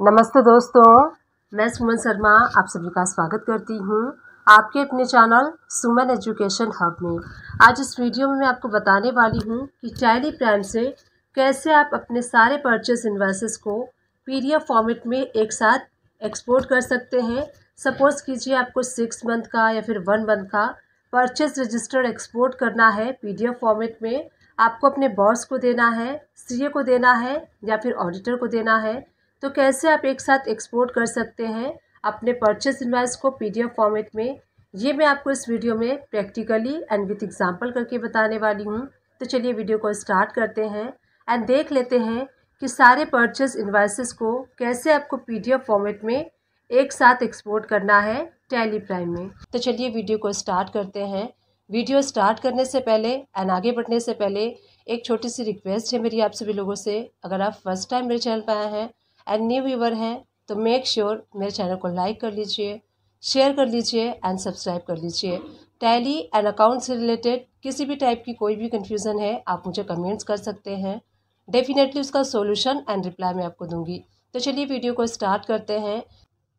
नमस्ते दोस्तों। मैं सुमन शर्मा, आप सभी का स्वागत करती हूँ आपके अपने चैनल सुमन एजुकेशन हब में। आज इस वीडियो में मैं आपको बताने वाली हूँ कि टैली प्राइम से कैसे आप अपने सारे परचेस इन्वेसेस को पीडीएफ फॉर्मेट में एक साथ एक्सपोर्ट कर सकते हैं। सपोज़ कीजिए आपको सिक्स मंथ का या फिर वन मंथ का परचेस रजिस्टर एक्सपोर्ट करना है पीडीएफ फॉर्मेट में। आपको अपने बॉस को देना है सीए को देना है या फिर ऑडिटर को देना है। तो कैसे आप एक साथ एक्सपोर्ट कर सकते हैं अपने परचेस इन्वाइस को पीडीएफ फॉर्मेट में? ये मैं आपको इस वीडियो में प्रैक्टिकली एंड विथ एग्जांपल करके बताने वाली हूँ। तो चलिए वीडियो को स्टार्ट करते हैं एंड देख लेते हैं कि सारे परचेस इन्वाइसेस को कैसे आपको पीडीएफ फॉर्मेट में एक साथ एक्सपोर्ट करना है टैली प्राइम में। तो चलिए वीडियो को स्टार्ट करते हैं। वीडियो स्टार्ट करने से पहले एंड आगे बढ़ने से पहले एक छोटी सी रिक्वेस्ट है मेरी आप सभी लोगों से। अगर आप फ़र्स्ट टाइम मेरे चैनल पर आए हैं एंड न्यू व्यूवर हैं तो मेक श्योर sure मेरे चैनल को लाइक कर लीजिए शेयर कर लीजिए एंड सब्सक्राइब कर लीजिए। टैली एंड अकाउंट से रिलेटेड किसी भी टाइप की कोई भी कन्फ्यूज़न है, आप मुझे कमेंट्स कर सकते हैं। डेफिनेटली उसका सोल्यूशन एंड रिप्लाई मैं आपको दूँगी। तो चलिए वीडियो को स्टार्ट करते हैं।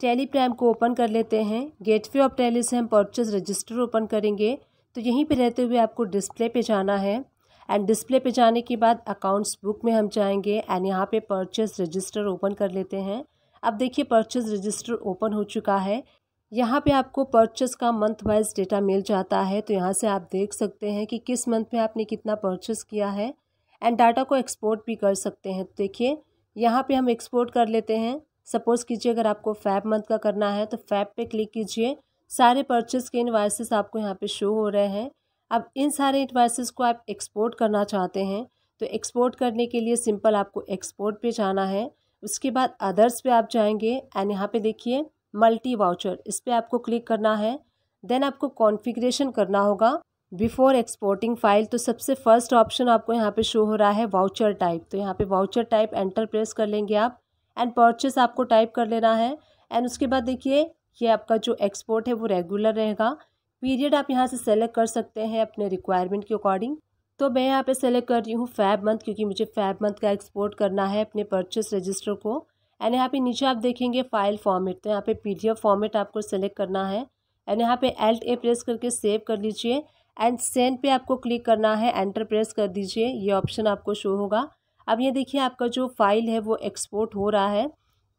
टैली प्राइम को ओपन कर लेते हैं। गेटवे ऑफ़ टैली से हम परचेज रजिस्टर ओपन करेंगे। तो यहीं पे रहते हुए आपको डिस्प्ले पे जाना है। एंड डिस्प्ले पे जाने के बाद अकाउंट्स बुक में हम जाएँगे एंड यहाँ पे परचेज रजिस्टर ओपन कर लेते हैं। अब देखिए परचेज रजिस्टर ओपन हो चुका है। यहाँ पे आपको परचेस का मंथ वाइज डेटा मिल जाता है। तो यहाँ से आप देख सकते हैं कि किस मंथ में आपने कितना परचेस किया है। एंड डाटा को एक्सपोर्ट भी कर सकते हैं। तो देखिए, यहाँ पे हम एक्सपोर्ट कर लेते हैं। सपोज़ कीजिए अगर आपको फैब मंथ का करना है तो फैब पे क्लिक कीजिए। सारे परचेस के इन्वाइसेस आपको यहाँ पे शो हो रहे हैं। अब इन सारे इन्वाइसेस को आप एक्सपोर्ट करना चाहते हैं तो एक्सपोर्ट करने के लिए सिंपल आपको एक्सपोर्ट पे जाना है। उसके बाद अदर्स पे आप जाएँगे एंड यहाँ पे देखिए मल्टी वाउचर इस पर आपको क्लिक करना है। देन आपको कॉन्फ़िगरेशन करना होगा। बिफोर एक्सपोर्टिंग फ़ाइल तो सबसे फ़र्स्ट ऑप्शन आपको यहाँ पे शो हो रहा है वाउचर टाइप तो यहाँ पे वाउचर टाइप एंटर प्रेस कर लेंगे आप एंड परचेस आपको टाइप कर लेना है। एंड उसके बाद देखिए, ये आपका जो एक्सपोर्ट है, वो रेगुलर रहेगा। पीरियड आप यहाँ से सेलेक्ट कर सकते हैं अपने रिक्वायरमेंट के अकॉर्डिंग तो मैं यहाँ पे सेलेक्ट कर रही हूँ फैब मंथ क्योंकि मुझे फैब मंथ का एक्सपोर्ट करना है अपने परचेस रजिस्टर को। एंड यहाँ पे नीचे आप देखेंगे फ़ाइल फॉर्मेट तो यहाँ पे पीडीएफ फॉर्मेट आपको सेलेक्ट करना है। एंड यहाँ पे एल्ट ए प्रेस करके सेव कर लीजिए। एंड सेंड पे आपको क्लिक करना है एंटर प्रेस कर दीजिए। ये ऑप्शन आपको शो होगा। अब ये देखिए आपका जो फ़ाइल है वो एक्सपोर्ट हो रहा है।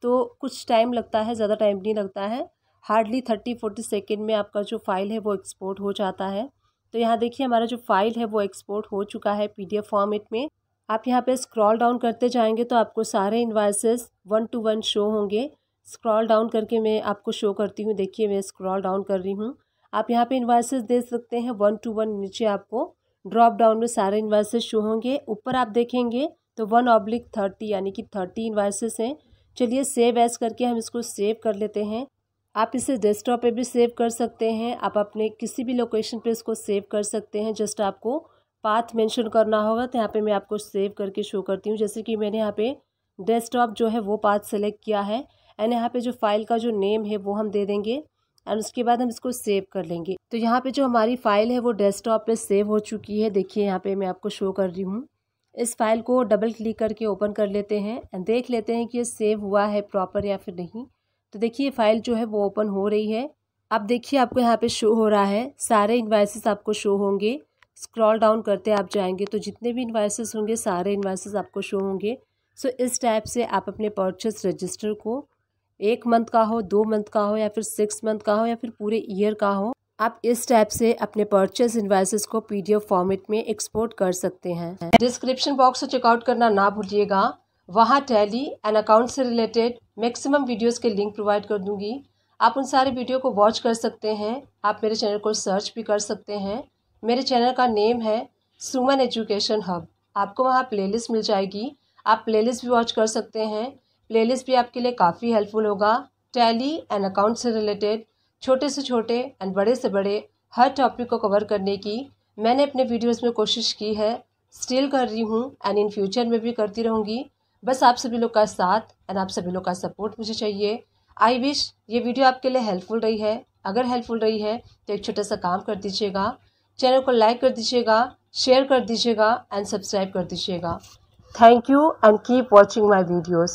तो कुछ टाइम लगता है, ज़्यादा टाइम नहीं लगता है। हार्डली थर्टी फोर्टी सेकेंड में आपका जो फ़ाइल है वो एक्सपोर्ट हो जाता है। तो यहाँ देखिए हमारा जो फ़ाइल है वो एक्सपोर्ट हो चुका है पीडीएफ फॉर्मेट में। आप यहाँ पे स्क्रॉल डाउन करते जाएँगे तो आपको सारे invoices one two one show होंगे। स्क्रॉल डाउन करके मैं आपको शो करती हूँ। देखिए मैं स्क्रॉल डाउन कर रही हूँ। आप यहाँ पे इन्वाइसेस दे सकते हैं वन टू वन नीचे आपको ड्रॉप डाउन में सारे इन्वाइसेस शो होंगे। ऊपर आप देखेंगे तो वन ऑब्लिक थर्टी यानी कि थर्टी इन्वाइसेस हैं। चलिए सेव एज करके हम इसको सेव कर लेते हैं। आप इसे डेस्कटॉप पे भी सेव कर सकते हैं। आप अपने किसी भी लोकेशन पे इसको सेव कर सकते हैं। जस्ट आपको पाथ मेंशन करना होगा तो यहाँ पे मैं आपको सेव करके शो करती हूँ। जैसे कि मैंने यहाँ पे डेस्कटॉप जो है वो पाथ सेलेक्ट किया है एंड यहाँ पे जो फ़ाइल का जो नेम है वो हम दे देंगे एंड उसके बाद हम इसको सेव कर लेंगे। तो यहाँ पे जो हमारी फ़ाइल है वो डेस्कटॉप पे सेव हो चुकी है। देखिए यहाँ पे मैं आपको शो कर रही हूँ। इस फ़ाइल को डबल क्लिक करके ओपन कर लेते हैं एंड देख लेते हैं कि ये सेव हुआ है प्रॉपर या फिर नहीं। तो देखिए फ़ाइल जो है वो ओपन हो रही है। अब देखिए, आपको यहाँ पे शो हो रहा है। सारे इन्वाइसेस आपको शो होंगे। स्क्रॉल डाउन करते आप जाएँगे तो जितने भी इन्वाइसेस होंगे, सारे इन्वाइसेस आपको शो होंगे। सो इस टाइप से आप अपने परचेस रजिस्टर को एक मंथ का हो, दो मंथ का हो या फिर सिक्स मंथ का हो या फिर पूरे ईयर का हो, आप इस टाइप से अपने परचेस इन्वाइसेस को पीडीएफ फॉर्मेट में एक्सपोर्ट कर सकते हैं। डिस्क्रिप्शन बॉक्स से चेकआउट करना ना भूलिएगा। वहाँ टैली एंड अकाउंट से रिलेटेड मैक्सिमम वीडियोस के लिंक प्रोवाइड कर दूँगी। आप उन सारे वीडियो को वॉच कर सकते हैं। आप मेरे चैनल को सर्च भी कर सकते हैं। मेरे चैनल का नेम है सुमन एजुकेशन हब आपको वहाँ प्लेलिस्ट मिल जाएगी। आप प्लेलिस्ट भी वॉच कर सकते हैं। प्लेलिस्ट भी आपके लिए काफ़ी हेल्पफुल होगा। टैली एंड अकाउंट से रिलेटेड छोटे से छोटे एंड बड़े से बड़े हर टॉपिक को कवर करने की मैंने अपने वीडियोस में कोशिश की है। स्टिल कर रही हूँ एंड इन फ्यूचर में भी करती रहूँगी। बस आप सभी लोग का साथ एंड आप सभी लोग का सपोर्ट मुझे चाहिए। आई विश ये वीडियो आपके लिए हेल्पफुल रही है। अगर हेल्पफुल रही है तो एक छोटा सा काम कर दीजिएगा। चैनल को लाइक कर दीजिएगा शेयर कर दीजिएगा एंड सब्सक्राइब कर दीजिएगा। Thank you and keep watching my videos